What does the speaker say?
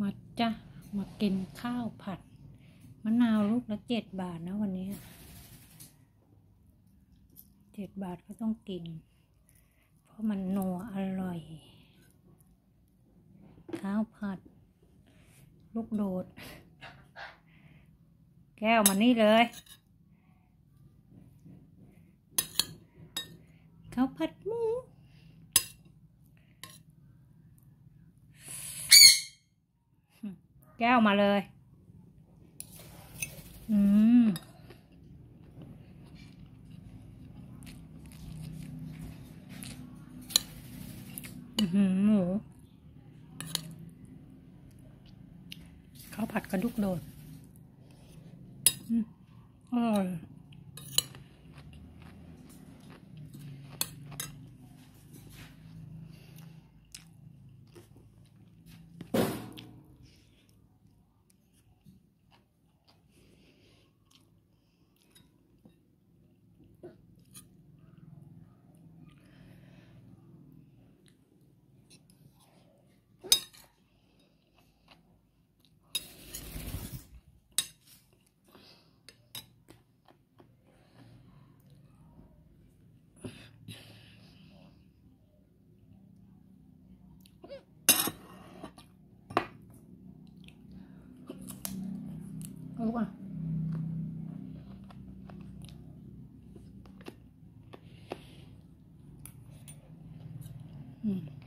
มาจ้ะมากินข้าวผัดมะนาวลูกละเจ็ดบาทนะวันนี้เจ็ดบาทก็ต้องกิน เพราะมันนัวอร่อย ข้าวผัด ลูกโดด แก้วมานี่เลย ข้าวผัดหมู แก้วมาเลย อืม อืมหือหมูข้าวผัดกระดุกโดด อืมอร่อย 好吧。嗯